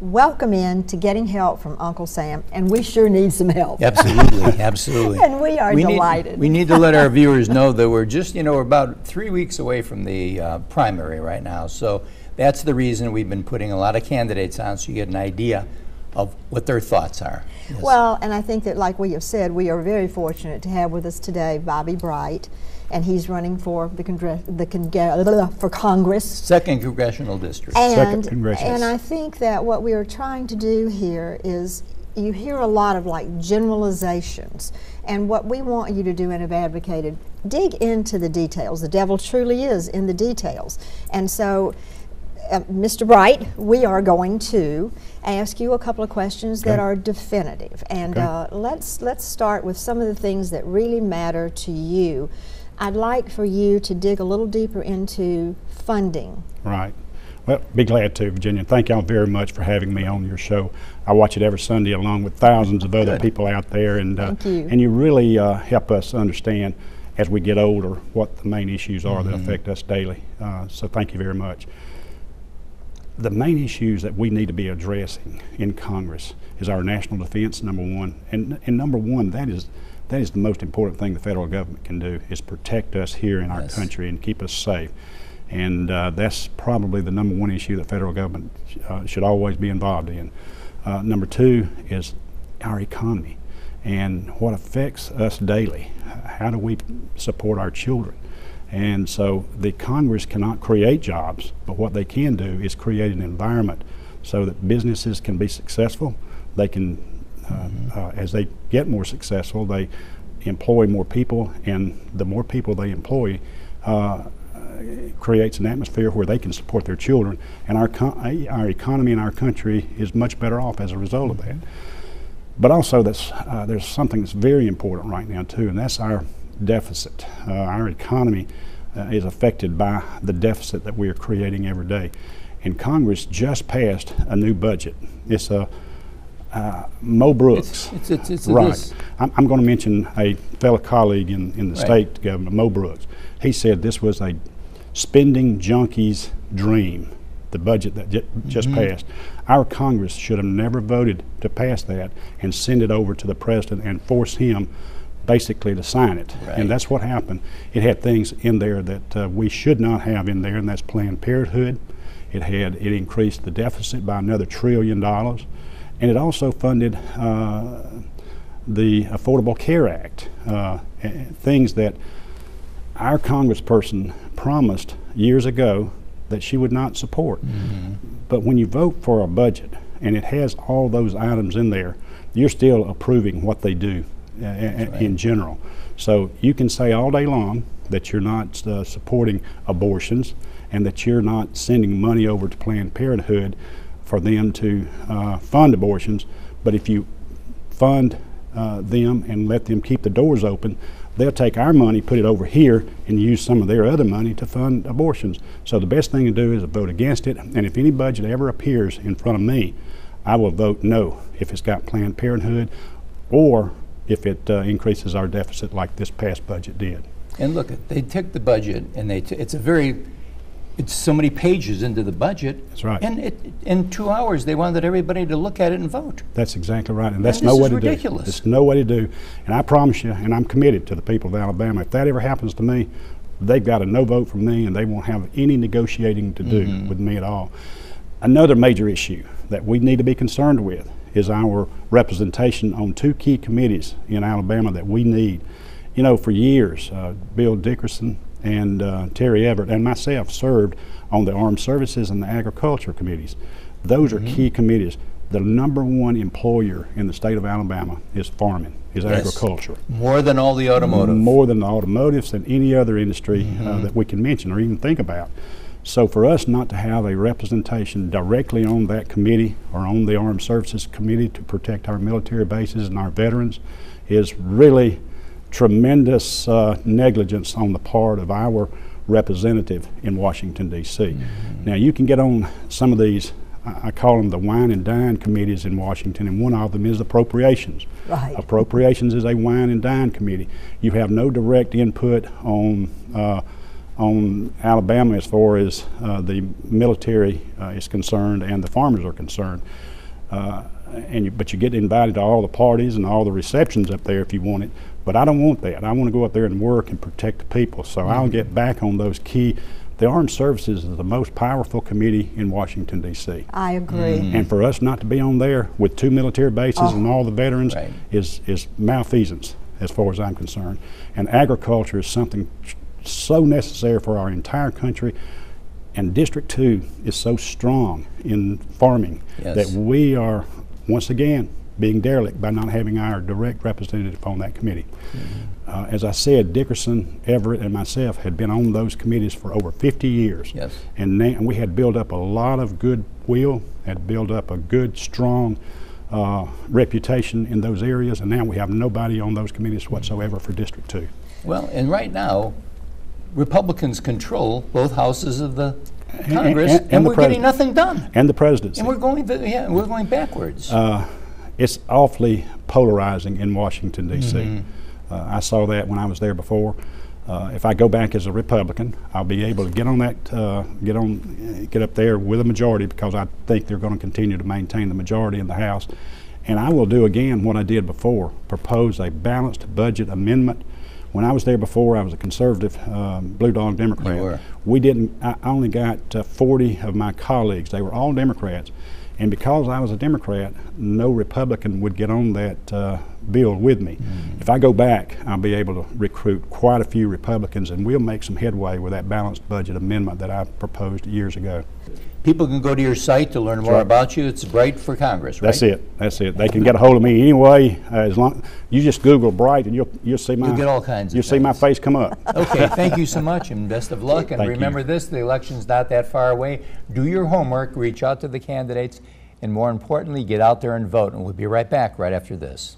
welcome in to getting help from Uncle Sam, and we sure need some help. Absolutely, absolutely. And we are need- delighted. we need to let our viewers know that we're just, you know, we're about three weeks away from the uh, primary right now. So that's the reason we've been putting a lot of candidates on, so you get an idea of what their thoughts are. Yes. Well, and I think that, like we have said, we are very fortunate to have with us today Bobby Bright, and he's running for the, congre- the con- for Congress. Second congressional district. And, congratulations. and I think that what we are trying to do here is you hear a lot of like generalizations. And what we want you to do and have advocated, dig into the details. The devil truly is in the details. And so, uh, Mr. Bright, we are going to ask you a couple of questions that are definitive. And Okay. uh, let's, let's start with some of the things that really matter to you. I'd like for you to dig a little deeper into funding Right. Well, be glad to, Virginia. Thank y'all very much for having me on your show. I watch it every Sunday along with thousands of other Good. people out there, and uh, you. and you really uh, help us understand as we get older what the main issues are that affect us daily. Uh, so thank you very much. The main issues that we need to be addressing in Congress is our national defense, number one, and and number one that is. That is the most important thing the federal government can do is protect us here in our Yes. country and keep us safe. And uh, that's probably the number one issue that federal government uh, should always be involved in. Uh, number two is our economy and what affects us daily. How do we support our children? And so the Congress cannot create jobs, but what they can do is create an environment so that businesses can be successful. They can, uh, uh, as they get more successful, they employ more people, and the more people they employ, uh, creates an atmosphere where they can support their children, and our our economy and our country is much better off as a result of that. But also, that's, uh, there's something that's very important right now too, and that's our deficit. Uh, our economy uh, is affected by the deficit that we are creating every day, and Congress just passed a new budget. It's a uh, Mo Brooks. It's, it's, it's, Right. I'm, I'm going to mention a fellow colleague in, in the Right. state government, Mo Brooks. He said this was a spending junkie's dream, the budget that ju- just Mm-hmm. passed. Our Congress should have never voted to pass that and send it over to the president and force him basically to sign it. Right. And that's what happened. It had things in there that uh, we should not have in there, and that's Planned Parenthood. It had it increased the deficit by another trillion dollars, and it also funded uh, the Affordable Care Act, uh, things that our congressperson promised years ago that she would not support. But when you vote for a budget and it has all those items in there, you're still approving what they do uh, a- a- in general. So you can say all day long that you're not uh, supporting abortions and that you're not sending money over to Planned Parenthood for them to uh, fund abortions, but if you fund uh, them and let them keep the doors open, they'll take our money, put it over here, and use some of their other money to fund abortions. So the best thing to do is vote against it. And if any budget ever appears in front of me, I will vote no if it's got Planned Parenthood or if it uh, increases our deficit like this past budget did. And look, they took the budget and they, t- it's a very, it's so many pages into the budget. That's right. And it, in two hours, they wanted everybody to look at it and vote. That's exactly right, and that's this no way to ridiculous. do. It's no way to do. And I promise you, and I'm committed to the people of Alabama. If that ever happens to me, they've got a no vote from me, and they won't have any negotiating to do Mm-hmm. with me at all. Another major issue that we need to be concerned with is our representation on two key committees in Alabama that we need. You know, for years, uh, Bill Dickinson and uh, Terry Everett and myself served on the Armed Services and the Agriculture committees. Those are key committees. The number one employer in the state of Alabama is farming, is Yes. agriculture More than all the automotive. more than the automotives than any other industry uh, that we can mention or even think about. So for us not to have a representation directly on that committee or on the Armed Services Committee to protect our military bases and our veterans is really tremendous uh, negligence on the part of our representative in Washington, D.C. Now you can get on some of these. I I call them the wine and dine committees in Washington, and one of them is appropriations. Right. Appropriations is a wine and dine committee. You have no direct input on uh, on Alabama as far as uh, the military uh, is concerned and the farmers are concerned. Uh, and you, but you get invited to all the parties and all the receptions up there if you want it. But I don't want that. I want to go up there and work and protect the people. So I'll get back on those key. The Armed Services is the most powerful committee in Washington D.C. I agree. Mm-hmm. And for us not to be on there with two military bases and oh. all the veterans Right. is, is malfeasance, as far as I'm concerned. And agriculture is something so necessary for our entire country. And District 2 is so strong in farming Yes. that we are, once again, being derelict by not having our direct representative on that committee. Uh, as I said, Dickinson, Everett, and myself had been on those committees for over 50 years. Yes. And, na- and we had built up a lot of goodwill, had built up a good, strong uh, reputation in those areas, and now we have nobody on those committees whatsoever for District 2. Well, and right now, Republicans control both houses of the Congress, and- and, and the we're getting nothing done. And the presidency. And we're going, yeah, we're going backwards. Uh, it's awfully polarizing in Washington, D.C. Mm-hmm. Uh, I saw that when I was there before. Uh, if I go back as a Republican, I'll be able to get on that, uh, get on, get up there with a majority because I think they're going to continue to maintain the majority in the House. And I will do again what I did before: propose a balanced budget amendment. When I was there before, I was a conservative um, Blue Dog Democrat. We didn't. I I only got uh, 40 of my colleagues. They were all Democrats, and because I was a Democrat, no Republican would get on that uh, bill with me. If I go back, I'll be able to recruit quite a few Republicans, and we'll make some headway with that balanced budget amendment that I proposed years ago. People can go to your site to learn more right. about you. It's Bright for Congress, right? That's it. That's it. They can get a hold of me anyway. Uh, as long you just Google Bright, and you'll you'll see my You'll get all kinds You'll see my face come up. Okay, thank you so much and best of luck. And Thank you. remember this the election's not that far away. Do your homework, reach out to the candidates, and more importantly, get out there and vote. And we'll be right back right after this.